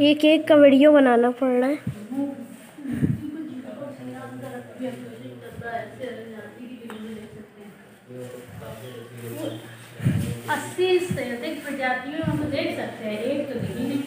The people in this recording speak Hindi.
ये केक का वीडियो बनाना पड़ रहा है। अस्सी से अधिक प्रजातियों को देख सकते हैं एक तो दिखी नहीं